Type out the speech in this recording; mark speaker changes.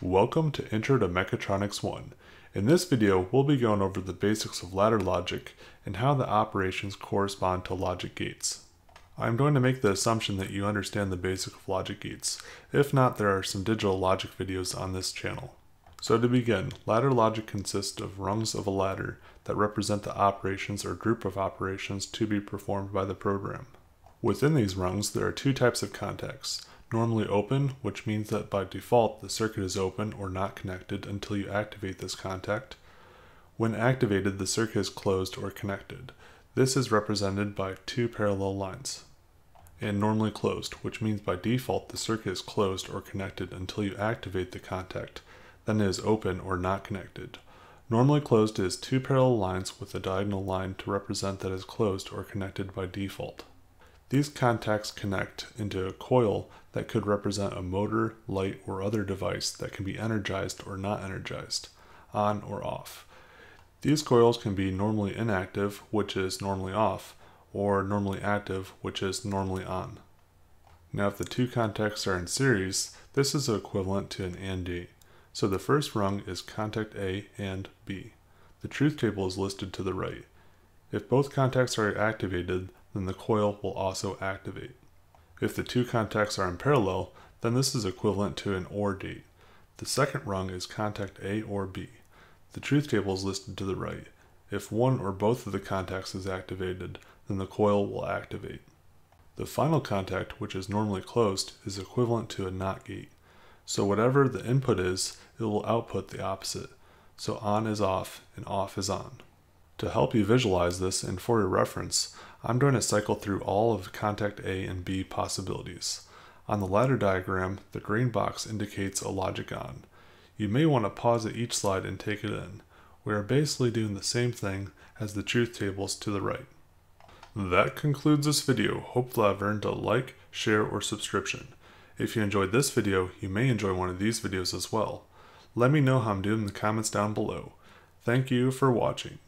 Speaker 1: Welcome to Intro to Mechatronics 1. In this video, we'll be going over the basics of ladder logic and how the operations correspond to logic gates. I'm going to make the assumption that you understand the basic of logic gates. If not, there are some digital logic videos on this channel. So to begin, ladder logic consists of rungs of a ladder that represent the operations or group of operations to be performed by the program. Within these rungs, there are two types of contacts. Normally open, which means that by default the circuit is open or not connected until you activate this contact. When activated, the circuit is closed or connected. This is represented by two parallel lines. And normally closed, which means by default the circuit is closed or connected until you activate the contact, then it is open or not connected. Normally closed is two parallel lines with a diagonal line to represent that is closed or connected by default. These contacts connect into a coil that could represent a motor, light, or other device that can be energized or not energized, on or off. These coils can be normally inactive, which is normally off, or normally active, which is normally on. Now if the two contacts are in series, this is equivalent to an AND gate. So the first rung is contact A and B. The truth table is listed to the right. If both contacts are activated, then the coil will also activate. If the two contacts are in parallel, then this is equivalent to an OR gate. The second rung is contact A or B. The truth table is listed to the right. If one or both of the contacts is activated, then the coil will activate. The final contact, which is normally closed, is equivalent to a NOT gate. So whatever the input is, it will output the opposite. So on is off and off is on. To help you visualize this and for your reference, I'm going to cycle through all of contact A and B possibilities. On the ladder diagram, the green box indicates a logic on. You may want to pause at each slide and take it in. We are basically doing the same thing as the truth tables to the right. That concludes this video. Hopefully I've earned a like, share, or subscription. If you enjoyed this video, you may enjoy one of these videos as well. Let me know how I'm doing in the comments down below. Thank you for watching.